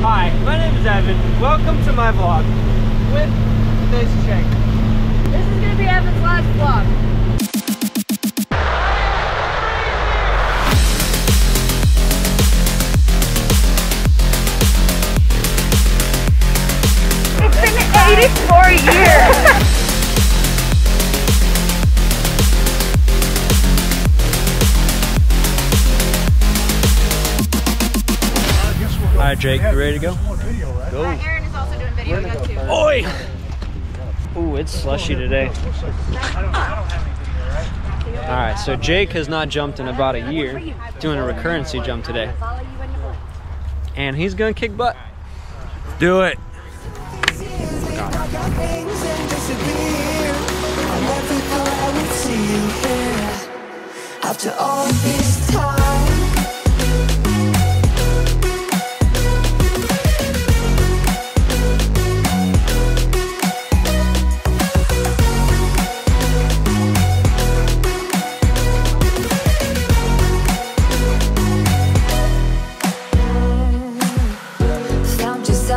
Hi, my name is Evan. Welcome to my vlog with this chick. This is gonna be Evan's last vlog. It's been 84 years. right, Jake, you ready to go? Uh, Aaron is also doing video with us too. Oi! Ooh, it's slushy today. All right, so Jake has not jumped in about a year, doing a recurrency jump today, and he's gonna kick butt. Do it. After all this time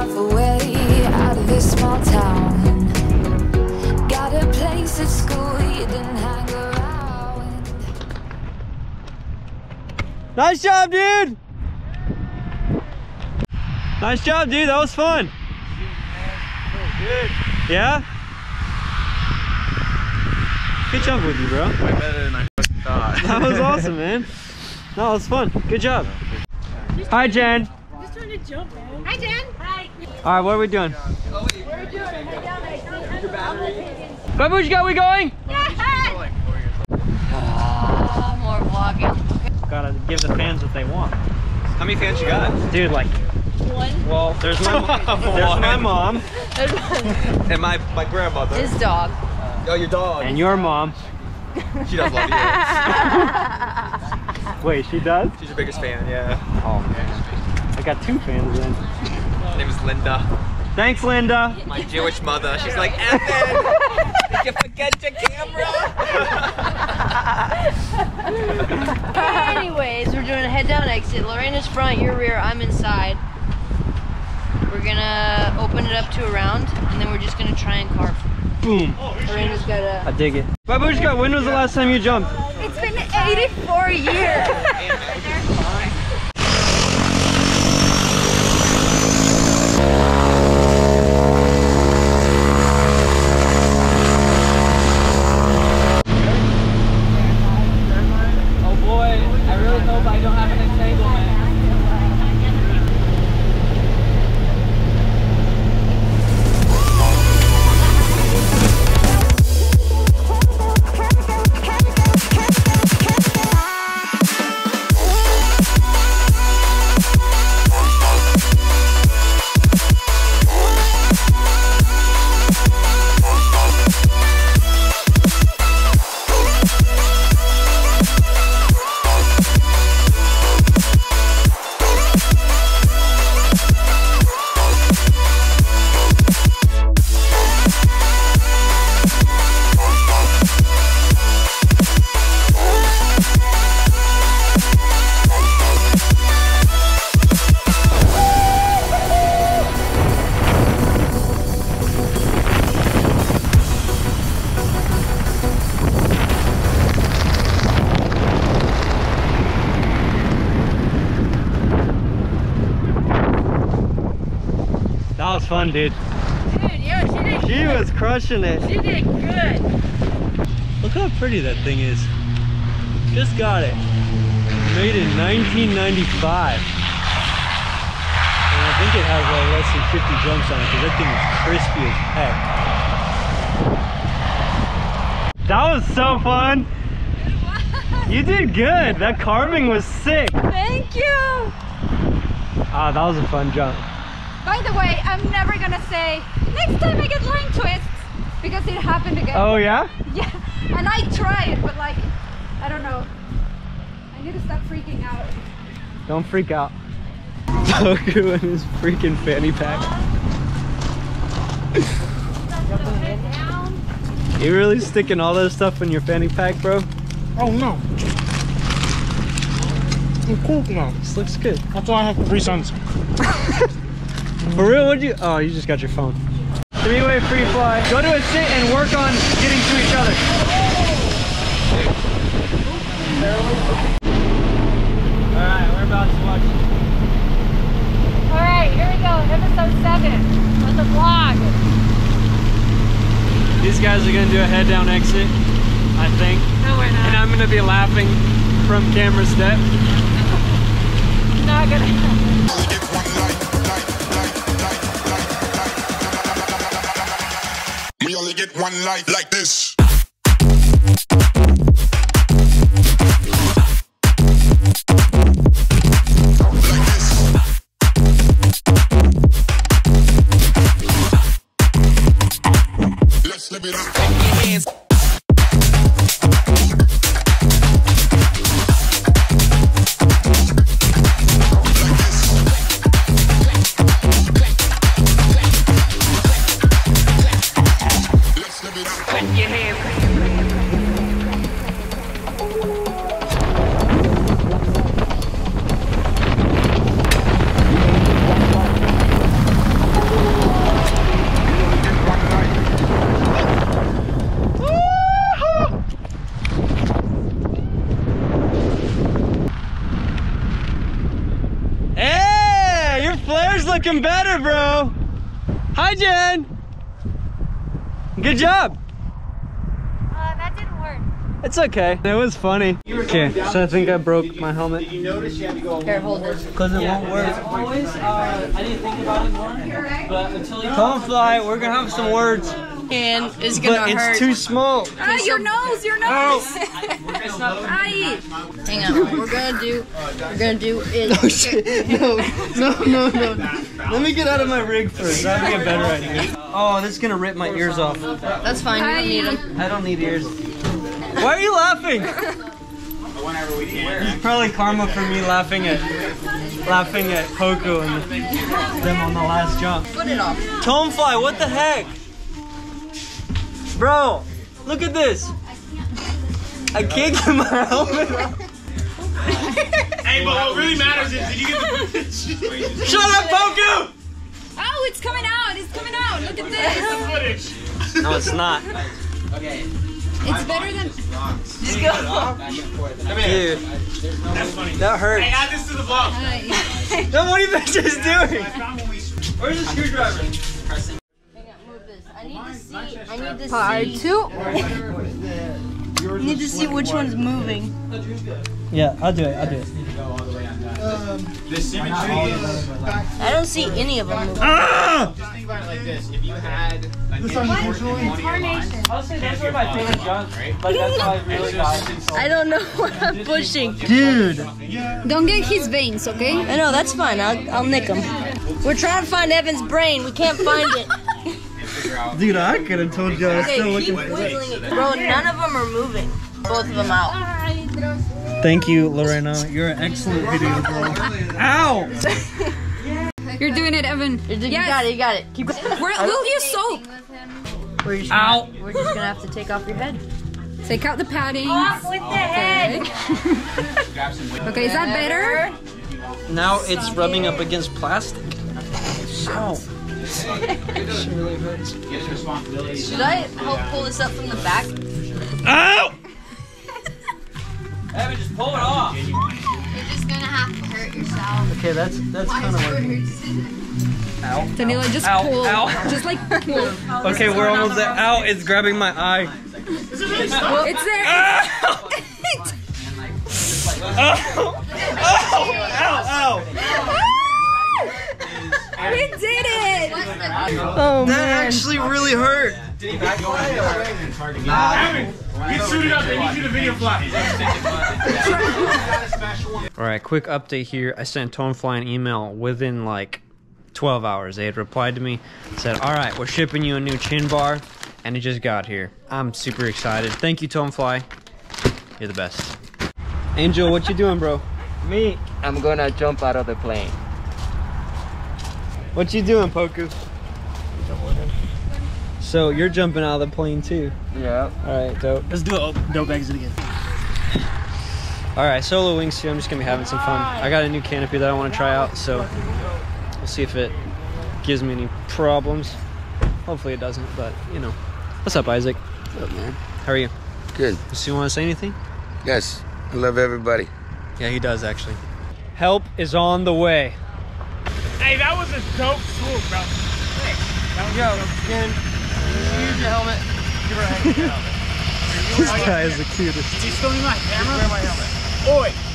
yourself a way out of this small town Got a place at school you didn't hang around Nice job, dude. Nice job, dude. That was fun. Yeah? Good job with you, bro. Way better than I thought. That was awesome, man. That was fun. Good job. Hi, Jen. Hi, Jen. Hi. All right, what are we doing? Babushka, got we going? Yeah! More vlogging. Gotta give the fans what they want. How many fans you got? Dude, like, One. well, there's my, there's my mom And my my grandmother. His dog. oh, your dog. and your mom. she does love you. Wait, she does? She's your biggest fan. Yeah. Oh, man. I got two fans then. Her name is Linda. Thanks, Linda. My Jewish mother. She's like, Evan, did you forget your camera? Anyways, we're doing a head down exit. Lorena's front, your rear, I'm inside. We're gonna open it up to a round, and then we're just gonna try and carve. Boom. Lorena's got I a. dig it. Babushka, when was the last time you jumped? It's been 84 years. Fun, dude. Dude, yeah, she did. She was crushing it. She did good. Look how pretty that thing is. Just got it. Made in 1995. And I think it has like less than 50 jumps on it because that thing is crispy as heck. That was so fun. You did good. That carving was sick. Thank you. Ah, that was a fun jump. By the way, I'm never gonna say next time I get line twists because it happened again. Oh yeah? Yeah, and I tried, but like, I don't know. I need to stop freaking out. Don't freak out. Toku and his freaking fanny pack. You really sticking all that stuff in your fanny pack, bro? Oh no. I'm cool now. This looks good. That's why I have three sons. For real, what'd you? Oh, you just got your phone. Three-way free fly. Go to a sit and work on getting to each other. All right, we're about to watch. All right, here we go. Episode seven of the vlog. These guys are gonna do a head down exit, I think. No, we're And I'm gonna be laughing from camera step. One like this. Looking better, bro. Hi, Jen. Good job. Uh, that didn't work. It's okay. It was funny. Okay, so I think I broke my helmet. Here, hold this. Because it won't work. Always, uh, I didn't think about it more, but until you Don't fly, we're gonna have some words, And it's gonna but hurt. it's too small. Ah, your nose, your nose. Aye. Hang on. What we're gonna do, we're gonna do is. no, no, no, no. Let me get out of my rig first. That'd be a better idea. Oh, this is gonna rip my ears off. That's fine. You don't need them. I don't need ears. Why are you laughing? It's probably karma for me laughing at laughing at Poco and them on the last jump. Put it off. Tonfly, what the heck? Bro, look at this. I can't get my helmet off. Hey, but what really matters is did you get the footage? Shut up, Poco! Oh, it's coming out. It's coming out. Look at this. footage? No, it's not. Okay. It's better than. Dude, That's funny. that hurts. Hey, add this to the vlog. Then what are you bitches doing? Where's the screwdriver? Hang on, move this. I need to see. I need to Part see. two. I need to see which one's moving. Yeah, I'll do it. I'll do it. The symmetry is. I don't see any of them moving. Ah! Just think about it like this. If you had a hit in one of your lines, I'll say that's where my favorite jump. Like that's how I really got. I don't know what I'm pushing. Dude. Don't get his veins, okay? I know that's fine. I'll I'll nick him. We're trying to find Evan's brain. We can't find it. Dude, I could have told you I was Okay, still keep looking. wiggling it, bro. None of them are moving. Both of them out. Thank you, Lorena. You're an excellent video girl. Ow! You're doing it, Evan. You Yes. got it. You got it. Keep. We're, we'll use soap. We're just Ow. gonna, we're just gonna have to take off your head. Take out the padding. with the head. Okay, is that better? Now it's rubbing up against plastic. Ow. Should I help pull this up from the back? Ow! Oh! Evan, just pull it off. You're just gonna have to hurt yourself. Okay, that's that's kind of working. Ow. Danila, just Ow, pull. ow. Just like pull. Okay, we're almost there. Ow! It's grabbing my eye. It's there. Ow! Ow! Ow! Ow! Oh, that actually really hurt. Evan, get suited up. They need you to video fly. All right, quick update here. I sent Tonfly an email within like 12 hours. They had replied to me, said, "All right, we're shipping you a new chin bar," and it just got here. I'm super excited. Thank you, Tonfly. You're the best. Angel, what you doing, bro? Me, I'm gonna jump out of the plane. What you doing, Poku? So you're jumping out of the plane too. Yeah. All right, dope. Let's do a dope exit again. All right, solo wingsuit. I'm just gonna be having some fun. I got a new canopy that I want to try out, so we'll see if it gives me any problems. Hopefully it doesn't, but you know. What's up, Isaac? What's up, man? How are you? Good. Do you want to say anything? Yes. I love everybody. Yeah, he does actually. Help is on the way. Hey, that was a dope swoop, bro. Thanks. That was Yo, a dope Ken, use your helmet. Give her a helmet. This guy is the cutest. Is he filming my camera? Wear my helmet. Oi!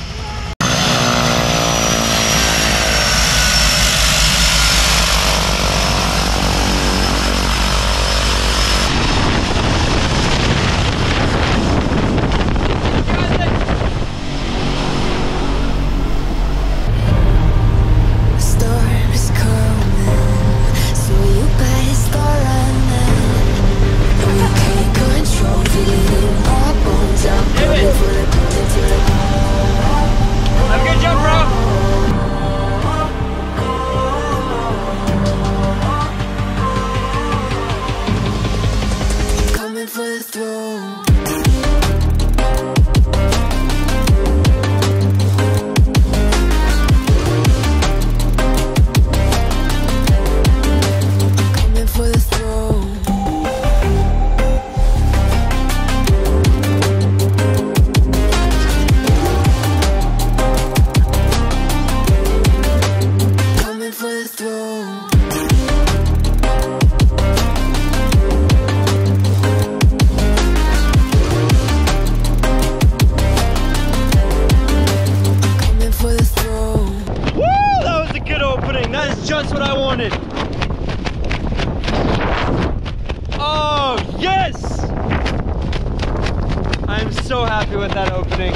Just what I wanted. Oh, yes! I'm so happy with that opening.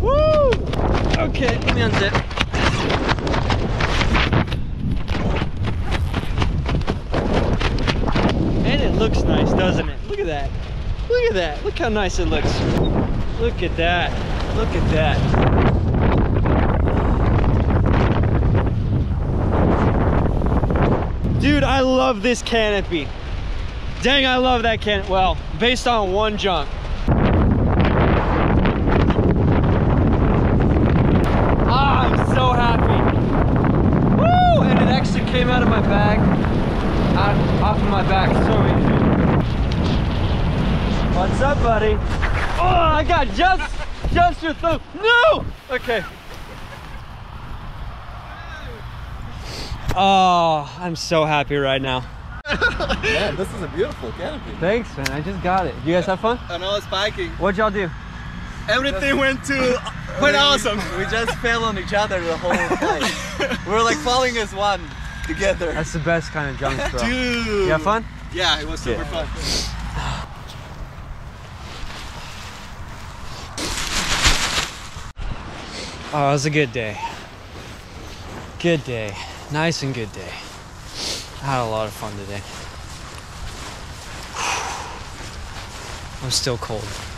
Woo! Okay, let me unzip. And it looks nice, doesn't it? Look at that. Look at that. Look how nice it looks. Look at that. Look at that. Dude, I love this canopy. Dang, I love that can. Well, based on one jump. Ah, I'm so happy. Woo! And it actually came out of my bag, out off of my back. So easy. What's up, buddy? Oh, I got just, just your thumb. No! Okay. Oh, I'm so happy right now. Man, this is a beautiful canopy. Thanks, man. I just got it. You guys have fun? I know it's biking. What'd y'all do? Everything went to quite awesome. We just fell on each other the whole time. we were like falling as one together. That's the best kind of jump, bro. Dude. You have fun? Yeah, it was super Yeah. fun. Oh, it was a good day. Good day. Nice and good day. I had a lot of fun today. I'm still cold.